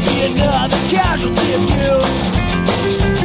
Be another casualty of you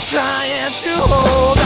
trying to hold